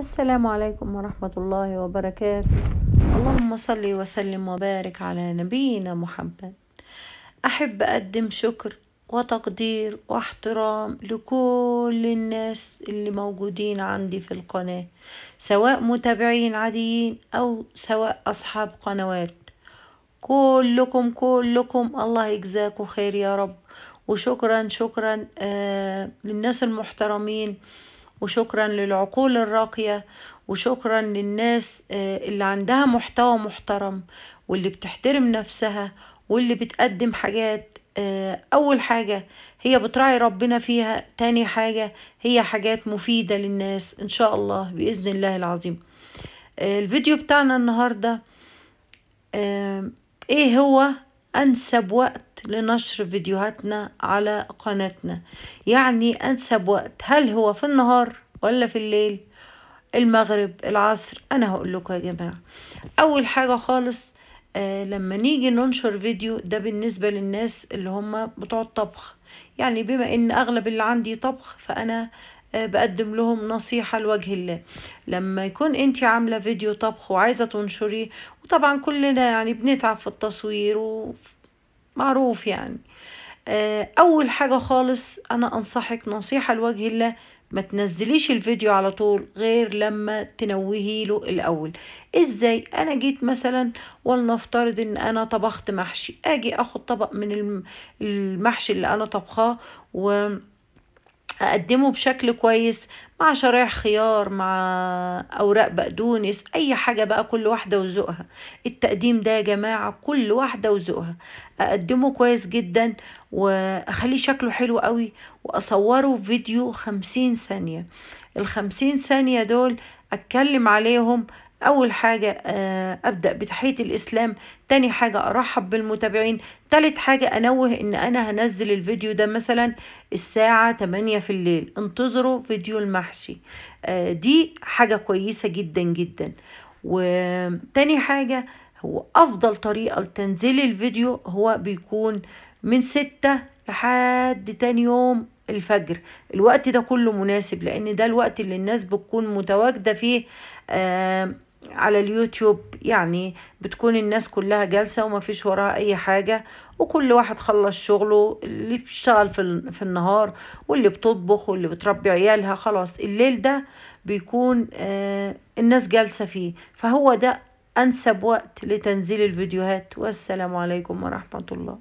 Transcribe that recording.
السلام عليكم ورحمة الله وبركاته. اللهم صل وسلم وبارك على نبينا محمد. أحب أقدم شكر وتقدير واحترام لكل الناس اللي موجودين عندي في القناة سواء متابعين عاديين أو سواء أصحاب قنوات. كلكم كلكم الله يجزاكم خير يا رب. وشكرا شكرا آه للناس المحترمين وشكرا للعقول الراقية وشكرا للناس آه اللي عندها محتوى محترم واللي بتحترم نفسها واللي بتقدم حاجات آه أول حاجة هي بتراعي ربنا فيها تاني حاجة هي حاجات مفيدة للناس إن شاء الله بإذن الله العظيم. آه الفيديو بتاعنا النهاردة إيه هو؟ أنسب وقت لنشر فيديوهاتنا على قناتنا. يعني أنسب وقت هل هو في النهار ولا في الليل؟ المغرب العصر؟ أنا هقول لكم يا جماعة. أول حاجة خالص آه لما نيجي ننشر فيديو ده بالنسبة للناس اللي هم بتوع الطبخ. يعني بما إن أغلب اللي عندي طبخ فأنا بقدم لهم نصيحة لوجه الله. لما يكون انت عاملة فيديو طبخ وعايزة تنشريه وطبعا كلنا يعني بنتعب في التصوير ومعروف يعني. آه أول حاجة خالص أنا أنصحك نصيحة لوجه الله ما تنزليش الفيديو على طول غير لما تنوهي له الأول. إزاي؟ أنا جيت مثلا ولنفترض إن أنا طبخت محشي أجي أخد طبق من المحشي اللي أنا طبخاه و أقدمه بشكل كويس مع شرايح خيار مع أوراق بقدونس أي حاجة بقى كل واحدة وذوقها. التقديم ده يا جماعة كل واحدة وذوقها. أقدمه كويس جدا وأخليه شكله حلو قوي وأصوره فيديو خمسين ثانية. الخمسين ثانية دول أتكلم عليهم أول حاجة أبدأ بتحية الإسلام. تاني حاجة أرحب بالمتابعين. تالت حاجة أنوه إن أنا هنزل الفيديو ده مثلا الساعة 8 في الليل. انتظروا فيديو المحشي. دي حاجة كويسة جدا جدا. وتاني حاجة هو أفضل طريقة لتنزيل الفيديو هو بيكون من ستة لحد تاني يوم الفجر. الوقت ده كله مناسب لأن ده الوقت اللي الناس بتكون متواجدة فيه. آه على اليوتيوب يعني بتكون الناس كلها جالسة وما فيش وراها أي حاجة وكل واحد خلص شغله اللي بيشتغل في, في النهار واللي بتطبخ واللي بتربي عيالها خلاص. الليل ده بيكون آه الناس جالسة فيه. فهو ده أنسب وقت لتنزيل الفيديوهات. والسلام عليكم ورحمة الله.